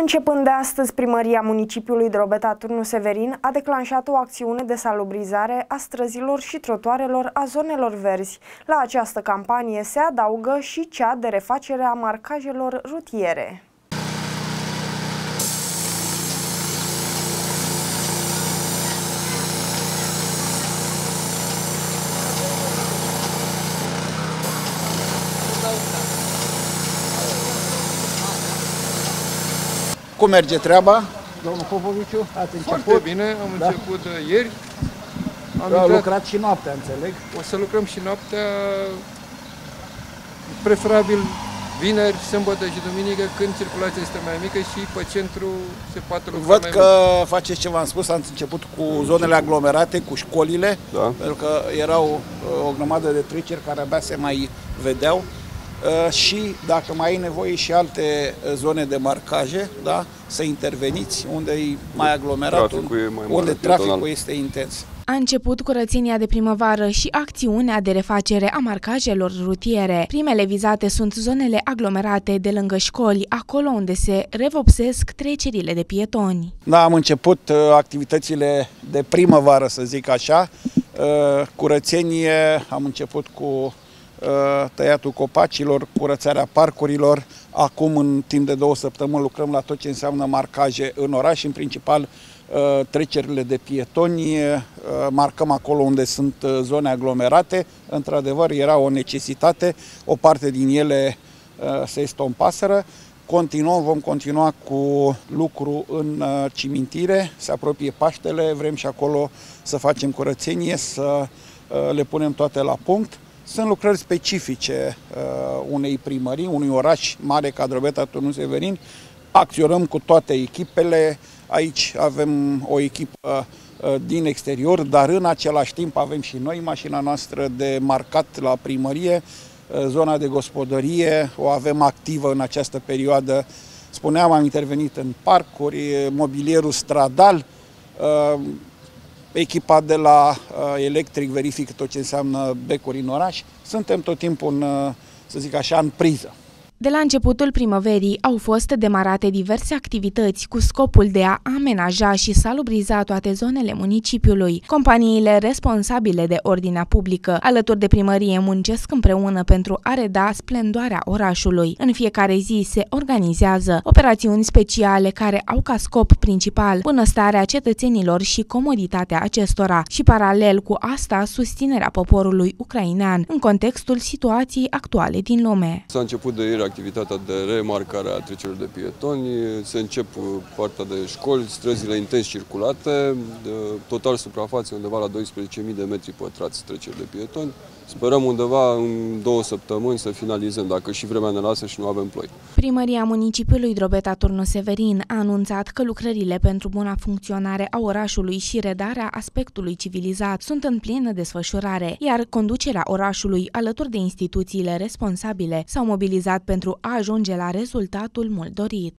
Începând de astăzi, primăria municipiului Drobeta Turnu Severin a declanșat o acțiune de salubrizare a străzilor și trotuarelor a zonelor verzi. La această campanie se adaugă și cea de refacere a marcajelor rutiere. Cum merge treaba, domnul Popoviciu? Ați început? Foarte bine, am Da. început uh, ieri. Am Da, intrat, lucrat și noaptea, înțeleg. o să lucrăm și noaptea, preferabil vineri, sâmbătă și duminică, când circulația este mai mică și pe centru se poate lucra Văd mai că mult. faceți ce v-am spus, ați început cu zonele aglomerate, cu școlile, Da. pentru că erau uh, o grămadă de treceri care abia se mai vedeau. Uh, Și dacă mai ai nevoie și alte uh, zone de marcaje, da, să interveniți unde e mai aglomerat, Traficul e mai mare, unde pietonal. traficul este intens. A început curățenia de primăvară și acțiunea de refacere a marcajelor rutiere. Primele vizate sunt zonele aglomerate de lângă școli, acolo unde se revopsesc trecerile de pietoni. Da, am început uh, activitățile de primăvară, să zic așa. Uh, Curățenie, am început cu uh, tăiatul copacilor, curățarea parcurilor. Acum, în timp de două săptămâni, lucrăm la tot ce înseamnă marcaje în oraș, în principal uh, trecerile de pietoni, uh, marcăm acolo unde sunt uh, zone aglomerate. Într-adevăr, era o necesitate, o parte din ele uh, se estompaseră. Continuăm, vom continua cu lucru în uh, cimitire, se apropie Paștele, vrem și acolo să facem curățenie, să uh, le punem toate la punct. Sunt lucrări specifice uh, unei primării, unui oraș mare ca Drobeta Turnul Severin. Acționăm cu toate echipele. Aici avem o echipă uh, din exterior, dar în același timp avem și noi mașina noastră de marcat la primărie, uh, zona de gospodărie, o avem activă în această perioadă. Spuneam, am intervenit în parcuri, mobilierul stradal, uh, echipa de la uh, Electric verifică tot ce înseamnă becuri în oraș. Suntem tot timpul, în, uh, să zic așa, în priză. De la începutul primăverii au fost demarate diverse activități cu scopul de a amenaja și salubriza toate zonele municipiului. Companiile responsabile de ordinea publică alături de primărie muncesc împreună pentru a reda splendoarea orașului. În fiecare zi se organizează operațiuni speciale care au ca scop principal bunăstarea cetățenilor și comoditatea acestora și paralel cu asta susținerea poporului ucrainean în contextul situației actuale din lume. S-a început de ieri activitatea de remarcare a trecerilor de pietoni, se încep uh, partea de școli, străzile intens circulate, de total suprafață undeva la 12.000 de metri pătrați treceri de pietoni. Sperăm undeva în două săptămâni să finalizăm, dacă și vremea ne lasă și nu avem ploi. Primăria municipiului Drobeta Turnu Severin a anunțat că lucrările pentru buna funcționare a orașului și redarea aspectului civilizat sunt în plină desfășurare, iar conducerea orașului alături de instituțiile responsabile s-au mobilizat pentru a ajunge la rezultatul mult dorit.